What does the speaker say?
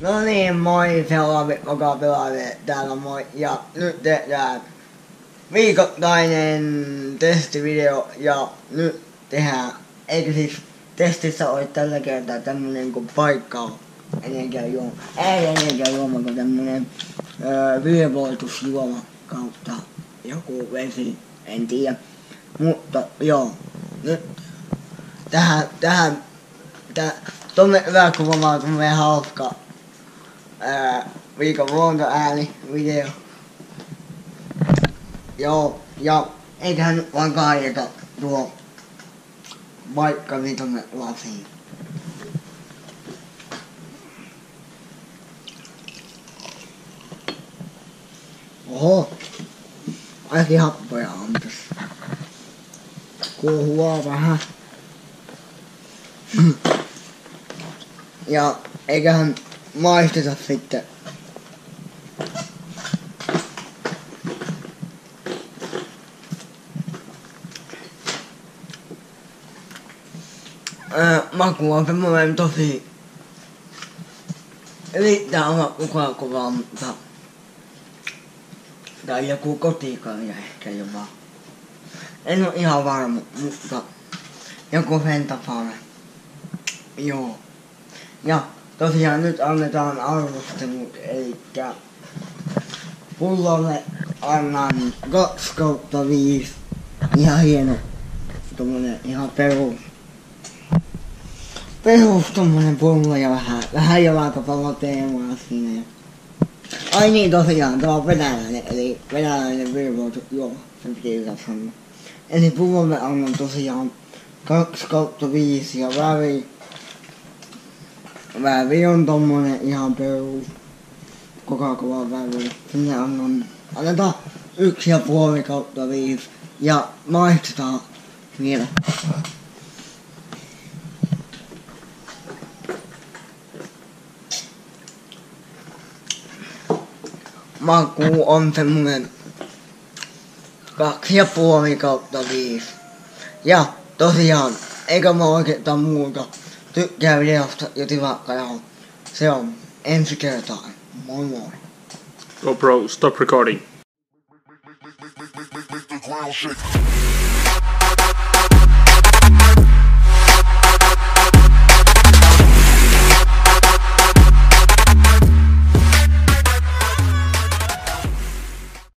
No niin, moi, se on Mikko pelaaja täällä moi. Ja nyt tehdään viikoittainen testivideo ja nyt tehdään, eikö siis testissä ole tällä kertaa tämmönen kuin paikka energiajuoma. Ei energiajuoma, kun tämmönen öö, virvoitusjuoma kautta joku vesi, en tiedä. Mutta joo, nyt tähän, tähän, tähän Tuonne hyvä kuvaamaan tuommoinen hauska ää, viikon luontoääni video. Joo, ja eiköhän nyt vaan kaajeta tuo vaikka niin tonne lasiin. Oho, ainakin happoja on tässä. Kuohuvaa vähän. Ja eiköhän maisteta sitten. Öö, maku on semmoinen tosi erittäin oma kukakuva, mutta tai joku kotikarja ehkä jopa. En ole ihan varma, mutta joku sen tapainen. Joo. Ja tosiaan nyt annetaan arvostelut, eli pullolle annan 2 kautta 5. Ihan hieno. Tommonen ihan perus. Perus tommonen pullo ja vähän, vähän jalkapallo teemaa siinä. Ja... Ai niin tosiaan, tää on venäläinen, eli venäläinen virvoitu, joo, sen piti sanoa. Eli pullolle annan tosiaan 2 kautta 5 ja väri vävi on tommonen ihan perus Coca-Cola vävi. Sinne annan, annetaan yksi ja puoli kautta viisi. Ja maistetaan vielä. Maku on semmonen kaksi ja puoli kautta viisi. Ja tosiaan, eikä mä oikeastaan muuta tykkää videosta ja tilaakka ja se on ensi kertaan. Moi moi. GoPro, stop recording.